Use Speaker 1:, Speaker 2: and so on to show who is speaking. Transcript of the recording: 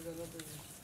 Speaker 1: Всегда надо